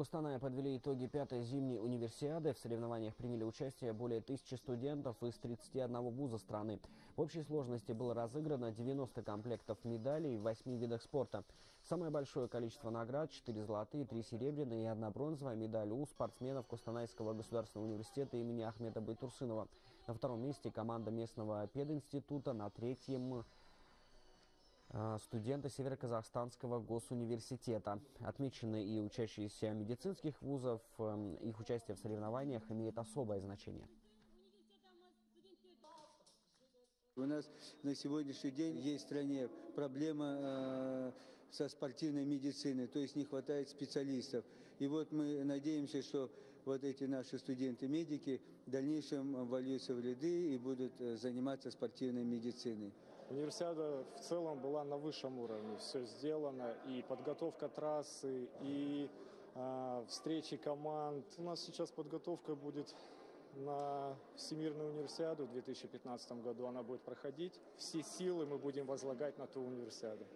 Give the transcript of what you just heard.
Кустаная подвели итоги пятой зимней универсиады. В соревнованиях приняли участие более тысячи студентов из 31 вуза страны. В общей сложности было разыграно 90 комплектов медалей в 8 видах спорта. Самое большое количество наград – 4 золотые, 3 серебряные и 1 бронзовая медаль у спортсменов Кустанайского государственного университета имени Ахмеда Байтурсынова. На втором месте команда местного пединститута, на третьем студенты Североказахстанского госуниверситета. Отмечены и учащиеся медицинских вузов. Эм, их участие в соревнованиях имеет особое значение. У нас на сегодняшний день есть в стране проблема э, со спортивной медициной, то есть не хватает специалистов. И вот мы надеемся, что вот эти наши студенты-медики в дальнейшем вольются в ряды и будут э, заниматься спортивной медициной. Универсиада в целом была на высшем уровне, все сделано, и подготовка трассы, и э, встречи команд. У нас сейчас подготовка будет на Всемирную универсиаду в 2015 году она будет проходить. Все силы мы будем возлагать на ту универсиаду.